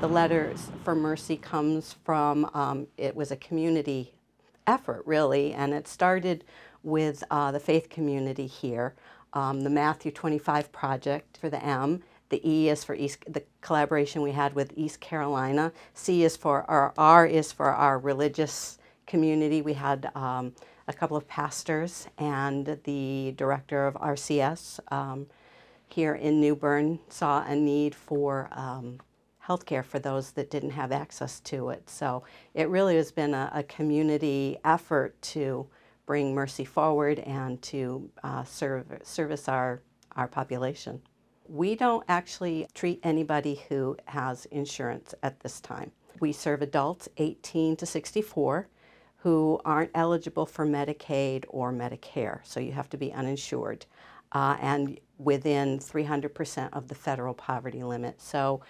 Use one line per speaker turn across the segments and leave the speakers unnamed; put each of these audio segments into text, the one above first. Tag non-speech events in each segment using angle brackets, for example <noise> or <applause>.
The letters for MERCI comes from, um, it was a community effort really, and it started with uh, the faith community here. Um, the Matthew 25 project for the M, the E is for East, the collaboration we had with East Carolina. C is for our, R is for our religious community. We had um, a couple of pastors and the director of RCS um, here in New Bern saw a need for um, healthcare for those that didn't have access to it. So it really has been a, a community effort to bring MERCI forward and to uh, serve, service our, our population. We don't actually treat anybody who has insurance at this time. We serve adults 18 to 64 who aren't eligible for Medicaid or Medicare, so you have to be uninsured uh, and within 300% of the federal poverty limit. So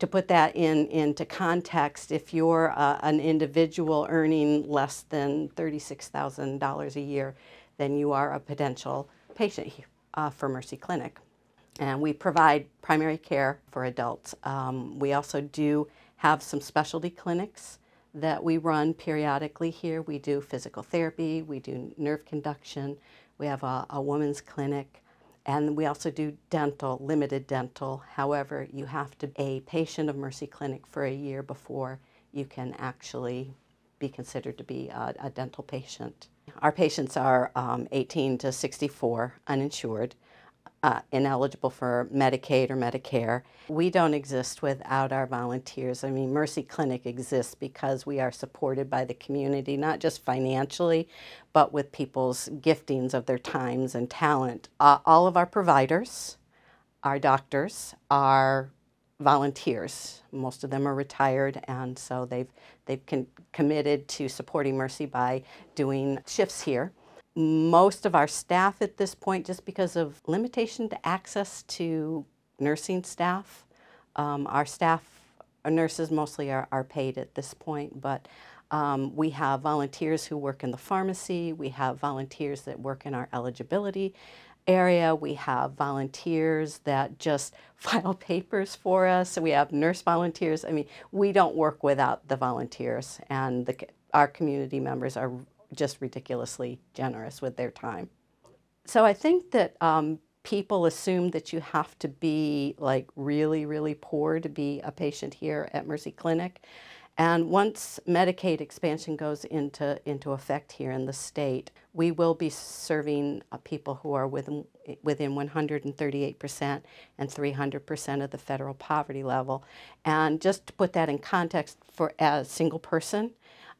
to put that in into context, if you're uh, an individual earning less than $36,000 a year, then you are a potential patient uh, for MERCI Clinic. And we provide primary care for adults. Um, we also do have some specialty clinics that we run periodically here. We do physical therapy, we do nerve conduction, we have a, a women's clinic, and we also do dental, limited dental. However, you have to be a patient of MERCI Clinic for a year before you can actually be considered to be a, a dental patient. Our patients are um, 18 to 64, uninsured uh, ineligible for Medicaid or Medicare. We don't exist without our volunteers. I mean, MERCI Clinic exists because we are supported by the community, not just financially, but with people's giftings of their times and talent. Uh, all of our providers, our doctors, are volunteers. Most of them are retired, and so they've they've committed to supporting MERCI by doing shifts here most of our staff at this point, just because of limitation to access to nursing staff, um, our staff, our nurses mostly are, are paid at this point, but um, we have volunteers who work in the pharmacy, we have volunteers that work in our eligibility area, we have volunteers that just <laughs> file papers for us, we have nurse volunteers. I mean, we don't work without the volunteers, and the, our community members are just ridiculously generous with their time. So I think that um, people assume that you have to be like really, really poor to be a patient here at MERCI Clinic. And once Medicaid expansion goes into, into effect here in the state, we will be serving uh, people who are within, within 138% and 300% of the federal poverty level. And just to put that in context, for a single person,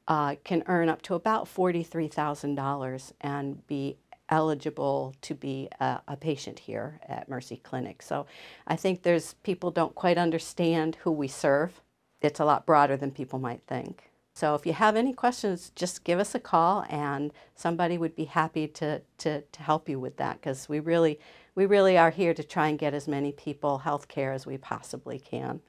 uh, can earn up to about $43,000 and be eligible to be a, a, patient here at MERCI Clinic. So I think there's people don't quite understand who we serve. It's a lot broader than people might think. So if you have any questions, just give us a call and somebody would be happy to, to, to help you with that because we really, we really are here to try and get as many people health care as we possibly can.